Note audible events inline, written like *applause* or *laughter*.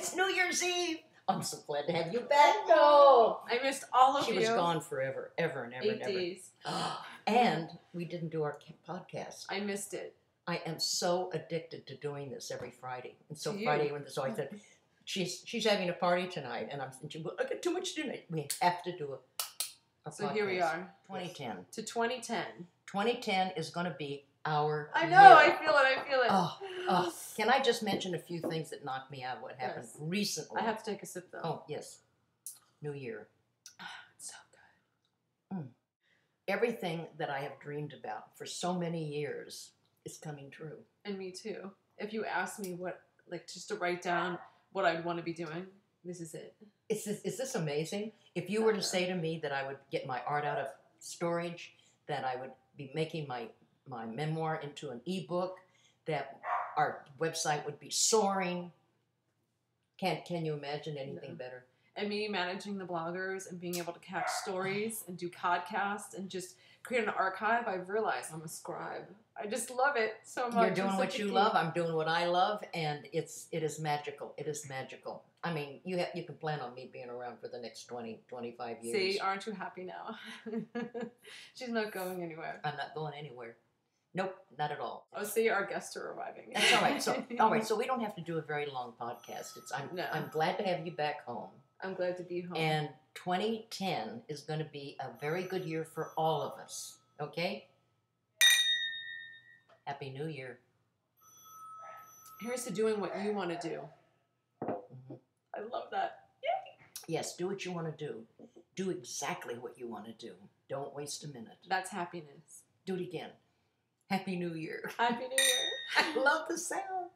It's New Year's Eve. I'm so glad to have you back. No, I missed all of She you. She was gone forever, ever and ever Eight and ever. days. *gasps* and we didn't do our podcast. I missed it. I am so addicted to doing this every Friday. And so To you. Friday, when so I said, she's she's having a party tonight, and I'm thinking, well, I got too much to do. We have to do a. a So here we are 2010. to 2010. 2010 is going to be our. I know. year. I feel it. I feel it. Oh, oh. Can I just mention a few things that knocked me out? What happened Yes. recently? I have to take a sip though. Oh yes, New Year. Ah, it's so good. Mm. Everything that I have dreamed about for so many years is coming true. And me too. If you ask me what, like, just to write down what I'd want to be doing, this is it. Is this, is this amazing? If you were to say to me that I would get my art out of storage, that I would be making my, my memoir into an ebook, that our website would be soaring, Can't? can you imagine anything No. better? And me managing the bloggers and being able to catch stories and do podcasts and just create an archive, I've realized I'm a scribe. I just love it so much. You're doing what you love. I'm doing what I love, and it's it is magical. It is magical. I mean, you have you can plan on me being around for the next 20, 25 years. See, aren't you happy now? *laughs* She's not going anywhere. I'm not going anywhere. Nope, not at all. Oh, see, our guests are arriving. That's all right. So, all right. So *laughs* we don't have to do a very long podcast. It's I'm No. I'm glad to have you back home. I'm glad to be home. And 2010 is going to be a very good year for all of us. Okay. Happy New Year. Here's to doing what you want to do. Mhm. I love that. Yay! Yes, do what you want to do. Do exactly what you want to do. Don't waste a minute. That's happiness. Do it again. Happy New Year. Happy New Year. *laughs* I love the sound.